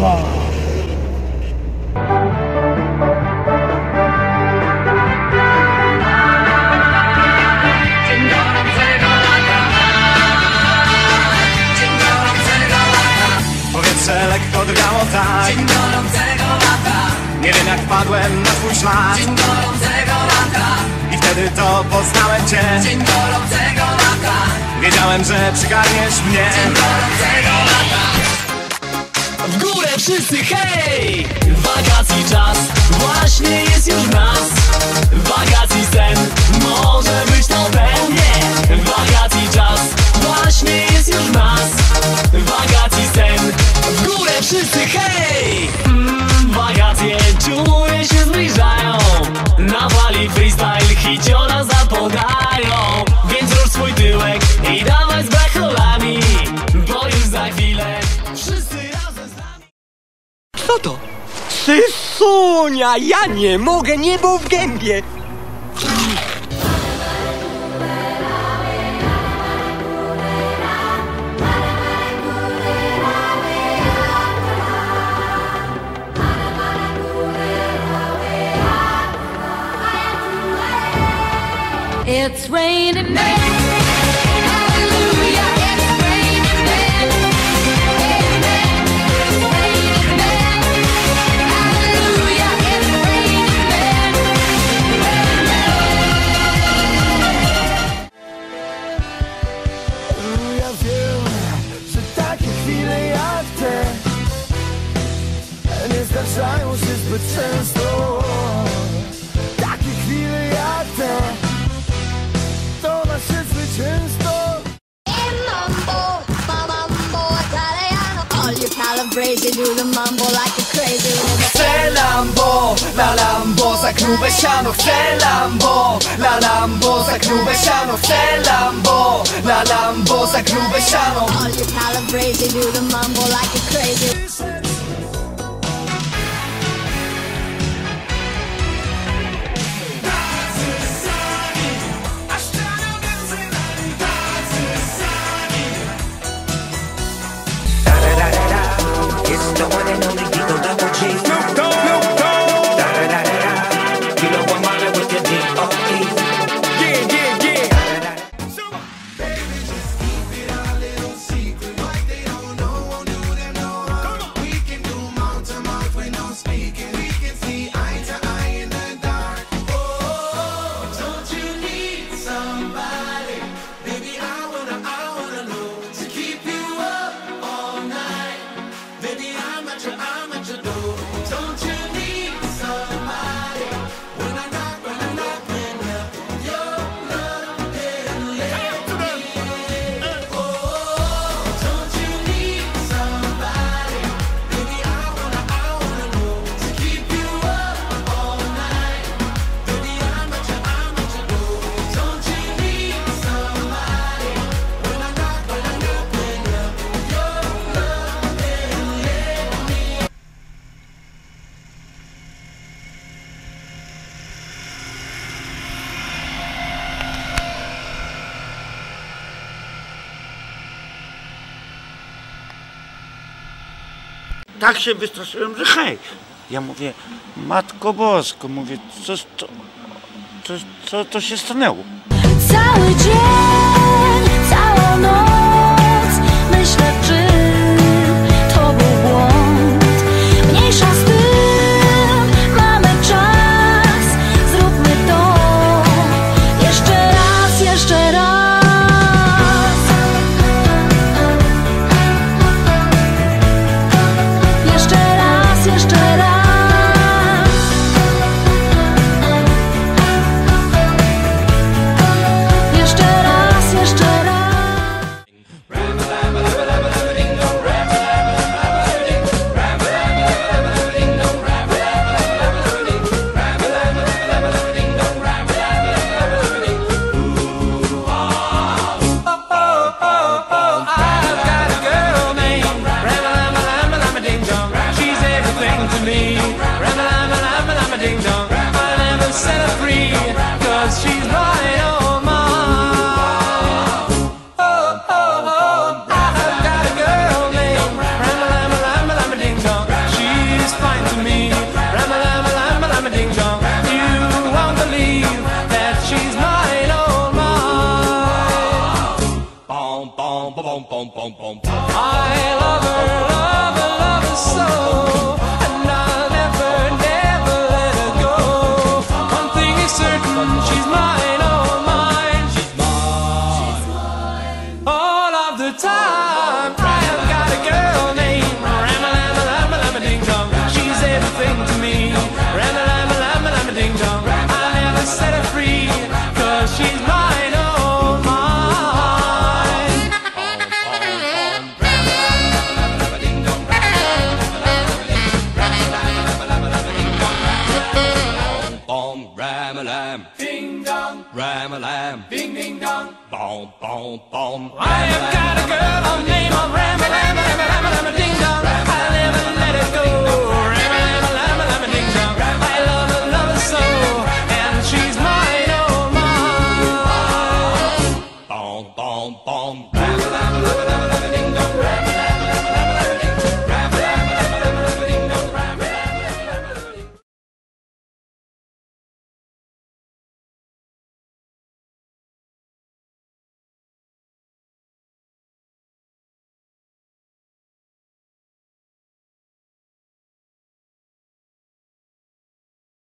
Kurwa! Powietrze lekko drgało tak. Dzień gorącego lata, Nie wiem jak padłem na twój szlak dzień gorącego lata, I wtedy to poznałem cię. Dzień gorącego lata, Wiedziałem, że przygarniesz mnie. Gorącego lata. W górę wszyscy hej! Wakacji czas właśnie jest już w nas Wakacji sen może być to ten nie Wakacji czas właśnie jest już w nas Wakacji sen w górę wszyscy hej! Ja nie mogę, niebo w gębie! It's raining. Nie zdarzają się zbyt często Takie chwile jak te To nasze zwycięstwo Mambo, mambo italiano. All you do the mambo like a crazy woman. Chcę Lambo, la Lambo za grube siano Chcę Lambo, la Lambo za grube siano Chcę Lambo, la Lambo za grube siano All you calabrese do the mambo like a crazy Don't you Tak się wystraszyłem, że hej. Ja mówię, Matko Bosko, mówię, co, co, co to się stanęło? Cały dzień, pom, pom, pom. Boom, boom. I have got